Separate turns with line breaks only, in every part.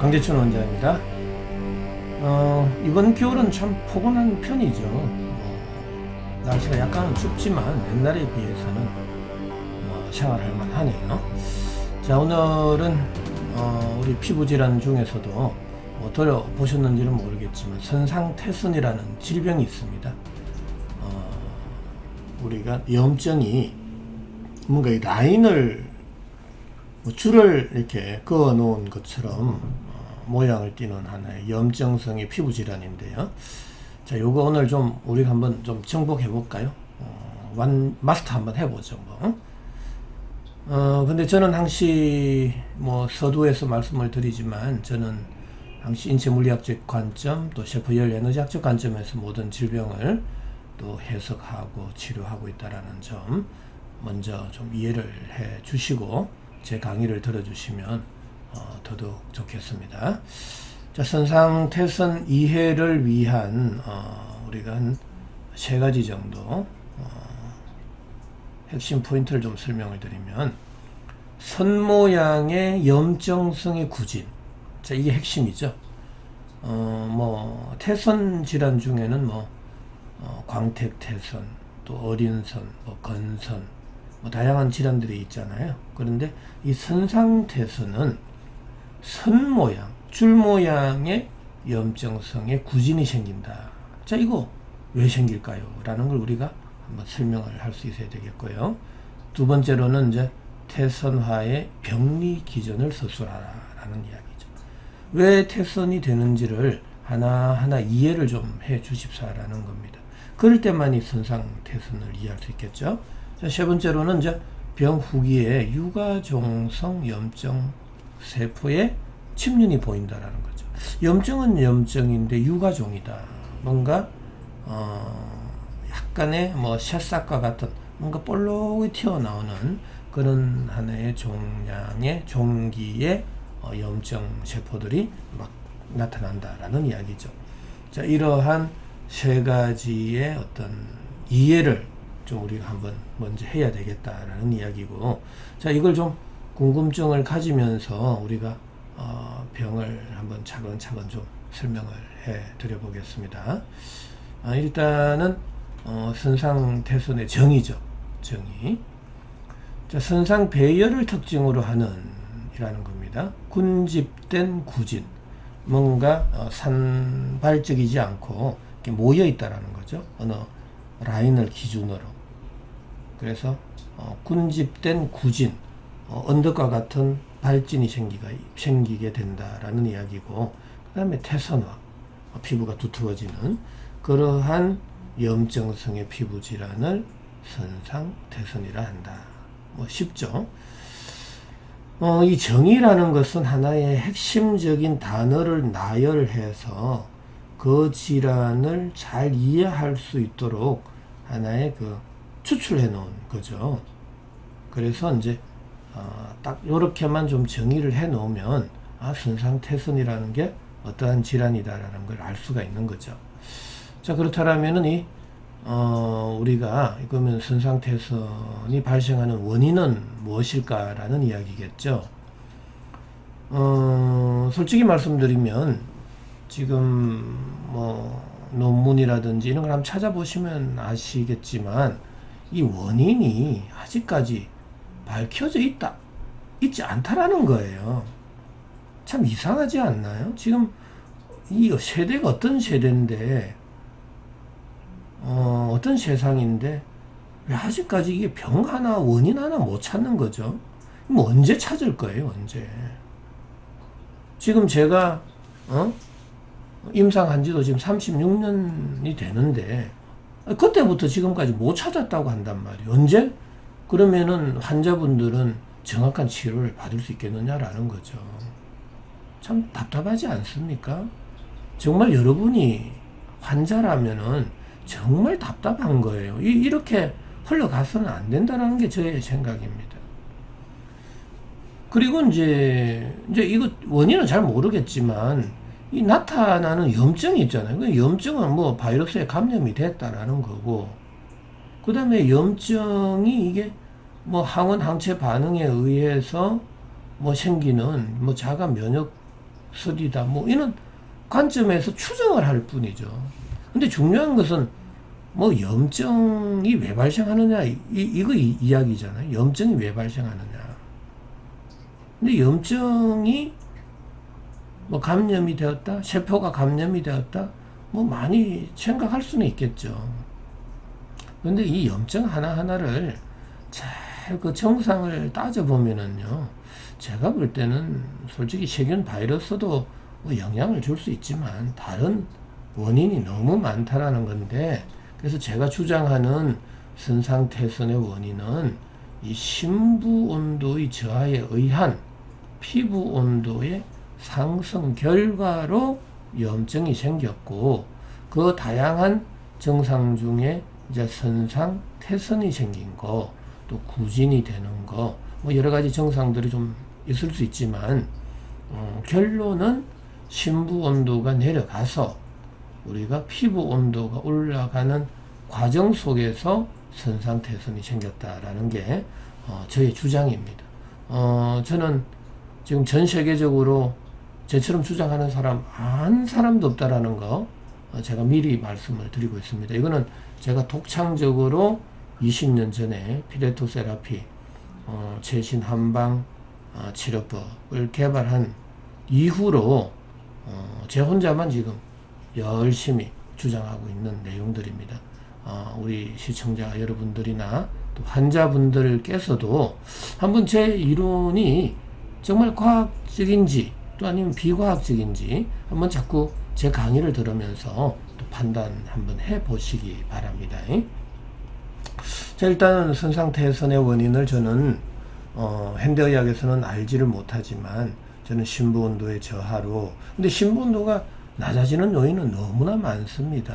강대춘 원장입니다. 어, 이번 겨울은 참 포근한 편이죠. 어, 날씨가 약간은 춥지만 옛날에 비해서는 어, 생활할 만하네요. 자 오늘은 어, 우리 피부질환 중에서도 뭐 들어보셨는지는 모르겠지만 선상태순이라는 질병이 있습니다. 어, 우리가 염증이 뭔가 이 라인을 뭐 줄을 이렇게 그어 놓은 것처럼 어, 모양을 띠는 하나의 염증성의 피부 질환인데요. 자, 요거 오늘 좀 우리가 한번 좀 정복해 볼까요? 어, 완 마스터 한번 해보죠. 뭐. 어, 근데 저는 항시 뭐 서두에서 말씀을 드리지만 저는 항시 인체 물리학적 관점 또 셰프열 에너지학적 관점에서 모든 질병을 또 해석하고 치료하고 있다라는 점 먼저 좀 이해를 해 주시고 제 강의를 들어주시면 어, 더더욱 좋겠습니다. 자, 선상 태선 이해를 위한 어, 우리가 한 세 가지 정도 어, 핵심 포인트를 좀 설명을 드리면 선 모양의 염증성의 구진 자 이게 핵심이죠. 어, 뭐 태선 질환 중에는 뭐 어, 광택태선 또 어린선 뭐 건선 뭐 다양한 질환들이 있잖아요. 그런데 이 선상태선은 선 모양, 줄 모양의 염증성의 구진이 생긴다. 자, 이거 왜 생길까요? 라는 걸 우리가 한번 설명을 할 수 있어야 되겠고요. 두 번째로는 이제 태선화의 병리 기전을 서술하라라는 이야기죠. 왜 태선이 되는지를 하나하나 이해를 좀 해 주십사라는 겁니다. 그럴 때만 이 선상 태선을 이해할 수 있겠죠. 자, 세 번째로는 이제 병 후기에 유가종성 염증 세포의 침륜이 보인다라는 거죠. 염증은 염증인데 유가종이다. 뭔가 어 약간의 뭐 새싹과 같은 뭔가 볼록이 튀어나오는 그런 하나의 종양의 종기의 어 염증 세포들이 막 나타난다라는 이야기죠. 자, 이러한 세 가지의 어떤 이해를 좀 우리가 한번 먼저 해야 되겠다라는 이야기고 자 이걸 좀 궁금증을 가지면서 우리가 어, 병을 한번 차근차근 좀 설명을 해 드려 보겠습니다. 아, 일단은 어, 선상태손의 정의죠. 정의. 자 선상 배열을 특징으로 하는 이라는 겁니다. 군집된 구진. 뭔가 어, 산발적이지 않고 모여 있다라는 거죠. 어느 라인을 기준으로. 그래서 어, 군집된 구진, 어, 언덕과 같은 발진이 생기가, 생기게 된다라는 이야기고 그 다음에 태선화, 어, 피부가 두터워지는 그러한 염증성의 피부 질환을 선상 태선이라 한다. 뭐 쉽죠? 어, 이 정의라는 것은 하나의 핵심적인 단어를 나열해서 그 질환을 잘 이해할 수 있도록 하나의 그 추출해 놓은 거죠. 그래서 이제 어, 딱 이렇게만 좀 정의를 해 놓으면 아, 선상태선이라는 게 어떠한 질환이다라는 걸 알 수가 있는 거죠. 자 그렇다면은 이 어, 우리가 그러면 선상태선이 발생하는 원인은 무엇일까라는 이야기겠죠. 어, 솔직히 말씀드리면 지금 뭐 논문이라든지 이런 걸 한번 찾아보시면 아시겠지만 이 원인이 아직까지 밝혀져 있다, 있지 않다라는 거예요. 참 이상하지 않나요? 지금 이 세대가 어떤 세대인데, 어, 어떤 세상인데, 왜 아직까지 이게 병 하나, 원인 하나 못 찾는 거죠? 뭐 언제 찾을 거예요, 언제? 지금 제가, 어? 임상한 지도 지금 36년이 되는데, 그때부터 지금까지 못 찾았다고 한단 말이에요. 언제? 그러면은 환자분들은 정확한 치료를 받을 수 있겠느냐라는 거죠. 참 답답하지 않습니까? 정말 여러분이 환자라면은 정말 답답한 거예요. 이, 렇게 흘러가서는 안 된다는 게 저의 생각입니다. 그리고 이제, 이제 이거 원인은 잘 모르겠지만, 이 나타나는 염증이 있잖아요. 그 염증은 뭐 바이러스에 감염이 됐다라는 거고, 그 다음에 염증이 이게 뭐 항원 항체 반응에 의해서 뭐 생기는 뭐 자가 면역 쓰리다 뭐 이런 관점에서 추정을 할 뿐이죠. 근데 중요한 것은 뭐 염증이 왜 발생하느냐 이, 이거 이, 이야기잖아요. 염증이 왜 발생하느냐. 근데 염증이 뭐 감염이 되었다, 세포가 감염이 되었다, 뭐 많이 생각할 수는 있겠죠. 근데 이 염증 하나하나를 잘 그 정상을 따져보면은요, 제가 볼 때는 솔직히 세균 바이러스도 뭐 영향을 줄 수 있지만 다른 원인이 너무 많다라는 건데, 그래서 제가 주장하는 선상태선의 원인은 이 심부 온도의 저하에 의한 피부 온도의 상승 결과로 염증이 생겼고 그 다양한 증상 중에 이제 선상 태선이 생긴 거, 또 구진이 되는 거, 뭐 여러 가지 증상들이 좀 있을 수 있지만 어, 결론은 심부 온도가 내려가서 우리가 피부 온도가 올라가는 과정 속에서 선상 태선이 생겼다라는 게 어, 저의 주장입니다. 어, 저는 지금 전 세계적으로 저처럼 주장하는 사람 한 사람도 없다라는 거 어, 제가 미리 말씀을 드리고 있습니다. 이거는 제가 독창적으로 20년 전에 피레토 세라피 어, 최신 한방 어, 치료법을 개발한 이후로 어, 제 혼자만 지금 열심히 주장하고 있는 내용들입니다. 어, 우리 시청자 여러분들이나 또 환자분들께서도 한번 제 이론이 정말 과학적인지 또 아니면 비과학적인지 한번 자꾸 제 강의를 들으면서 또 판단 한번 해 보시기 바랍니다. 자, 일단은 선상태선의 원인을 저는 어, 현대의학에서는 알지를 못하지만 저는 심부 온도의 저하로 근데 심부 온도가 낮아지는 요인은 너무나 많습니다.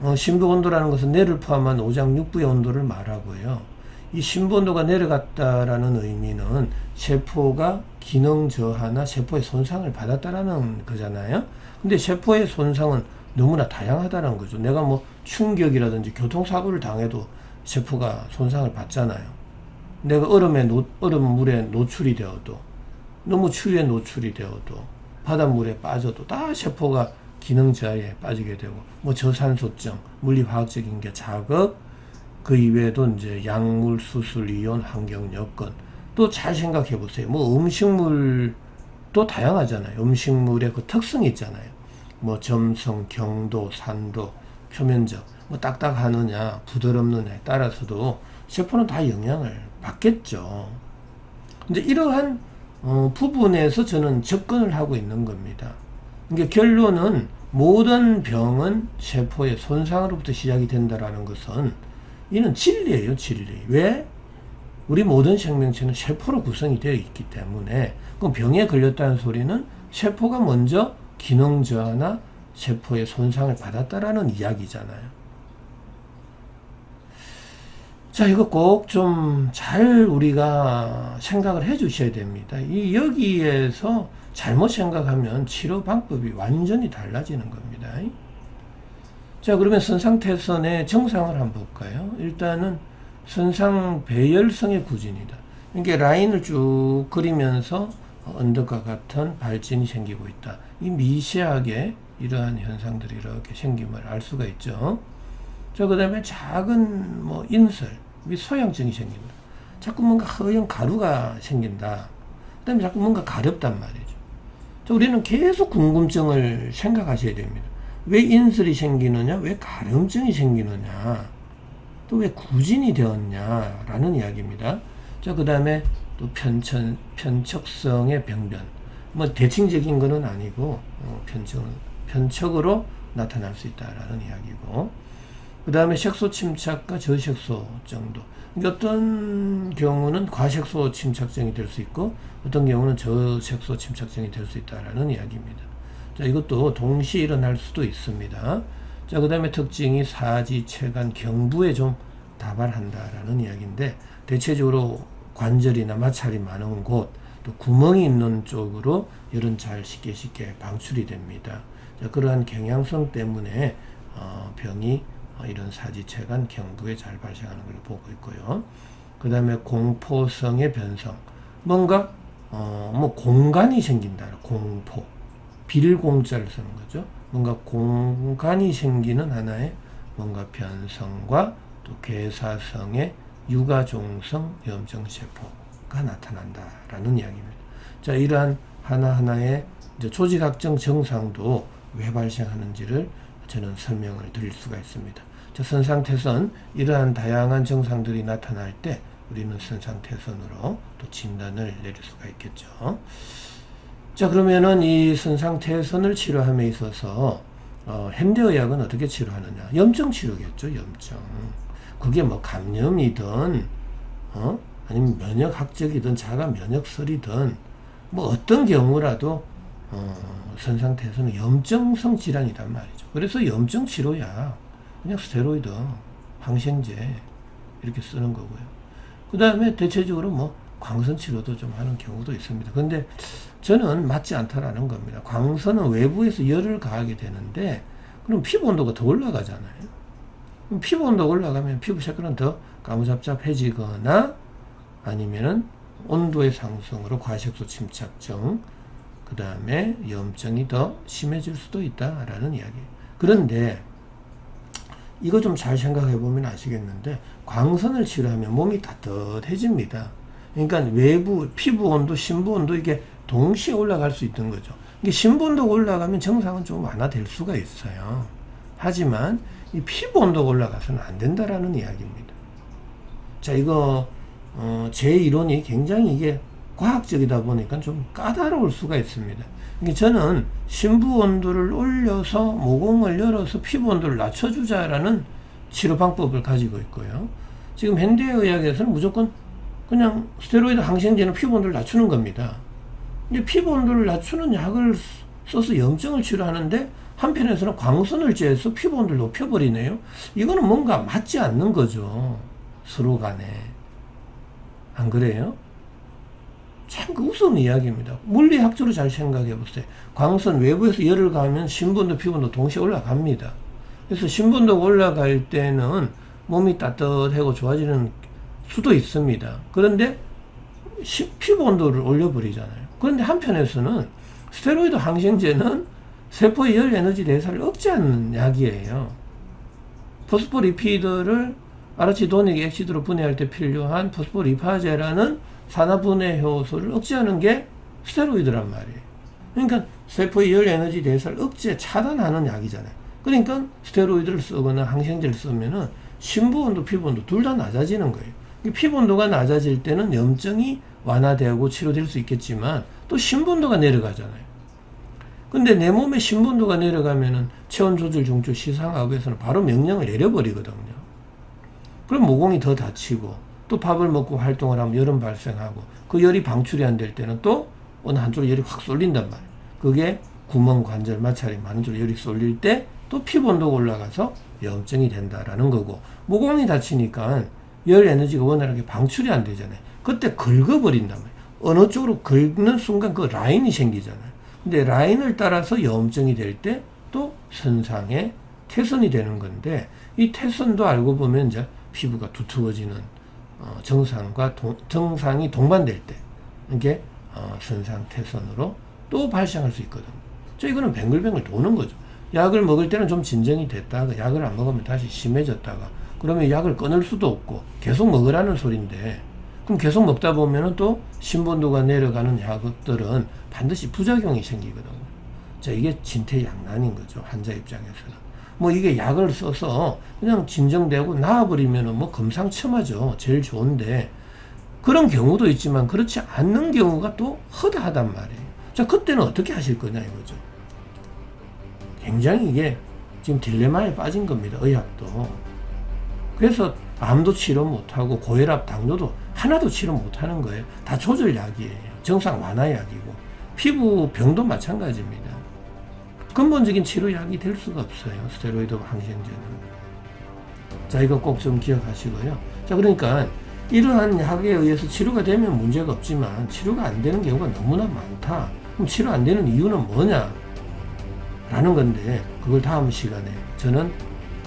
어, 심부 온도라는 것은 뇌를 포함한 오장 육부의 온도를 말하고요. 이 신분도가 내려갔다라는 의미는 세포가 기능 저하나 세포의 손상을 받았다라는 거잖아요. 근데 세포의 손상은 너무나 다양하다는 거죠. 내가 뭐 충격이라든지 교통사고를 당해도 세포가 손상을 받잖아요. 내가 얼음에 노, 얼음 물에 노출이 되어도 너무 추위에 노출이 되어도 바닷물에 빠져도 다 세포가 기능 저하에 빠지게 되고 뭐 저산소증 물리화학적인 게 자극 그 이외에도 이제 약물, 수술, 이온, 환경 여건 또 잘 생각해 보세요. 뭐 음식물도 다양하잖아요. 음식물의 그 특성이 있잖아요. 뭐 점성, 경도, 산도, 표면적, 뭐 딱딱하느냐, 부드럽느냐에 따라서도 세포는 다 영향을 받겠죠. 근데 이러한 어, 부분에서 저는 접근을 하고 있는 겁니다. 그러니까 결론은 모든 병은 세포의 손상으로부터 시작이 된다라는 것은 이는 진리예요, 진리. 왜? 우리 모든 생명체는 세포로 구성이 되어 있기 때문에 그 병에 걸렸다는 소리는 세포가 먼저 기능 저하나 세포의 손상을 받았다라는 이야기잖아요. 자, 이거 꼭 좀 잘 우리가 생각을 해 주셔야 됩니다. 이 여기에서 잘못 생각하면 치료 방법이 완전히 달라지는 겁니다. 자, 그러면 선상태선의 정상을 한번 볼까요? 일단은 선상 배열성의 구진이다. 이게 라인을 쭉 그리면서 언덕과 같은 발진이 생기고 있다. 이 미세하게 이러한 현상들이 이렇게 생김을 알 수가 있죠. 자, 그 다음에 작은 뭐 인설, 소양증이 생긴다. 자꾸 뭔가 허연 가루가 생긴다. 그 다음에 자꾸 뭔가 가렵단 말이죠. 자, 우리는 계속 궁금증을 생각하셔야 됩니다. 왜 인설이 생기느냐? 왜 가름증이 생기느냐? 또 왜 구진이 되었냐 라는 이야기입니다. 자, 그 다음에 또 편천, 편척성의 병변. 뭐 대칭적인 것은 아니고, 어, 편척, 편척으로 나타날 수 있다라는 이야기고, 그 다음에 색소 침착과 저색소 정도. 그러니까 어떤 경우는 과색소 침착증이 될 수 있고, 어떤 경우는 저색소 침착증이 될 수 있다라는 이야기입니다. 자, 이것도 동시에 일어날 수도 있습니다. 자, 그 다음에 특징이 사지, 체관, 경부에 좀 다발한다라는 이야기인데, 대체적으로 관절이나 마찰이 많은 곳, 또 구멍이 있는 쪽으로 열은 잘 쉽게 쉽게 방출이 됩니다. 자, 그러한 경향성 때문에 어, 병이 어, 이런 사지체관 경부에 잘 발생하는 걸로 보고 있고요. 그 다음에 공포성의 변성. 뭔가 어, 뭐 공간이 생긴다. 공포. 빌공자를 쓰는 거죠. 뭔가 공간이 생기는 하나의 뭔가 변성과 또 괴사성의 유가종성 염증세포가 나타난다라는 이야기입니다. 자, 이러한 하나하나의 조직학적 증상도 왜 발생하는지를 저는 설명을 드릴 수가 있습니다. 자, 선상태선, 이러한 다양한 증상들이 나타날 때 우리는 선상태선으로 또 진단을 내릴 수가 있겠죠. 자, 그러면은 이 선상태선을 치료함에 있어서 어, 현대의학은 어떻게 치료하느냐? 염증 치료겠죠, 염증. 그게 뭐 감염이든, 어? 아니면 면역학적이든 자가 면역설이든, 뭐 어떤 경우라도, 어, 선상태선은 염증성 질환이란 말이죠. 그래서 염증 치료야. 그냥 스테로이드, 항생제, 이렇게 쓰는 거고요. 그 다음에 대체적으로 뭐 광선 치료도 좀 하는 경우도 있습니다. 근데 저는 맞지 않다라는 겁니다. 광선은 외부에서 열을 가하게 되는데 그럼 피부 온도가 더 올라가잖아요. 피부 온도가 올라가면 피부 색깔은 더 까무잡잡해지거나 아니면은 온도의 상승으로 과식소 침착증, 그 다음에 염증이 더 심해질 수도 있다라는 이야기. 그런데 이거 좀 잘 생각해 보면 아시겠는데 광선을 치료하면 몸이 따뜻해집니다. 그러니까 외부 피부 온도, 심부 온도 이게 동시에 올라갈 수 있는 거죠. 이게 심부 온도가 올라가면 정상은 좀 완화될 수가 있어요. 하지만 이 피부 온도가 올라가서는 안 된다라는 이야기입니다. 자, 이거 어, 제 이론이 굉장히 이게 과학적이다 보니까 좀 까다로울 수가 있습니다. 저는 심부 온도를 올려서 모공을 열어서 피부 온도를 낮춰주자라는 치료 방법을 가지고 있고요. 지금 현대의학에서는 무조건 그냥 스테로이드 항생제는 피부 온도를 낮추는 겁니다. 근데 피부 온도를 낮추는 약을 써서 염증을 치료하는데 한편에서는 광선을 쬐서 피부 온도를 높여버리네요. 이거는 뭔가 맞지 않는 거죠. 서로 간에. 안 그래요? 참 그 우스운 이야기입니다. 물리학적으로 잘 생각해 보세요. 광선 외부에서 열을 가면 신분도 피부도 동시에 올라갑니다. 그래서 신분도 올라갈 때는 몸이 따뜻하고 좋아지는 수도 있습니다. 그런데 피부 온도를 올려버리잖아요. 그런데 한편에서는 스테로이드 항생제는 세포의 열 에너지 대사를 억제하는 약이에요. 포스포리피드를 아르치도닉 액시드로 분해할 때 필요한 포스포리파제라는 산화 분해 효소를 억제하는 게 스테로이드란 말이에요. 그러니까 세포의 열 에너지 대사를 억제 차단하는 약이잖아요. 그러니까 스테로이드를 쓰거나 항생제를 쓰면은 심부 온도, 피부 온도 둘 다 낮아지는 거예요. 피부 온도가 낮아질 때는 염증이 완화되고 치료될 수 있겠지만 또 신분도가 내려가잖아요. 근데 내 몸의 신분도가 내려가면은 체온 조절 중추 시상하부에서는 바로 명령을 내려버리거든요. 그럼 모공이 더 다치고 또 밥을 먹고 활동을 하면 열은 발생하고 그 열이 방출이 안 될 때는 또 어느 한쪽으로 열이 확 쏠린단 말이에요. 그게 구멍 관절 마찰이 많은 쪽으로 열이 쏠릴 때 또 피부 온도가 올라가서 염증이 된다라는 거고 모공이 다치니까 열 에너지가 원활하게 방출이 안 되잖아요. 그때 긁어버린단 말이에요. 어느 쪽으로 긁는 순간 그 라인이 생기잖아요. 근데 라인을 따라서 염증이 될 때또 선상에 태선이 되는 건데 이 태선도 알고 보면 이제 피부가 두터워지는 어, 정상과 동, 정상이 동반될 때 이게 어, 선상 태선으로 또 발생할 수 있거든요. 저 이거는 뱅글뱅글 도는 거죠. 약을 먹을 때는 좀 진정이 됐다가 약을 안 먹으면 다시 심해졌다가 그러면 약을 끊을 수도 없고 계속 먹으라는 소리인데 그럼 계속 먹다 보면은 또 신분도가 내려가는 약들은 반드시 부작용이 생기거든요. 자, 이게 진퇴양난인 거죠. 환자 입장에서는. 뭐 이게 약을 써서 그냥 진정되고 나아버리면은 뭐 금상첨화죠. 제일 좋은데 그런 경우도 있지만 그렇지 않는 경우가 또 허다하단 말이에요. 자, 그때는 어떻게 하실 거냐 이거죠. 굉장히 이게 지금 딜레마에 빠진 겁니다. 의학도. 그래서 암도 치료 못하고 고혈압, 당뇨도 하나도 치료 못하는 거예요. 다 조절약이에요. 정상 완화약이고 피부 병도 마찬가지입니다. 근본적인 치료약이 될 수가 없어요. 스테로이드 항생제는. 자, 이거 꼭 좀 기억하시고요. 자, 그러니까 이러한 약에 의해서 치료가 되면 문제가 없지만 치료가 안 되는 경우가 너무나 많다. 그럼 치료 안 되는 이유는 뭐냐? 라는 건데 그걸 다음 시간에 저는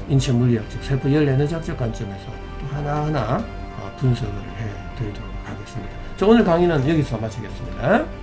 인체 물리학적, 세포 열 에너지학적 관점에서 또 하나하나 어, 분석을 해 드리도록 하겠습니다. 자, 오늘 강의는 여기서 마치겠습니다.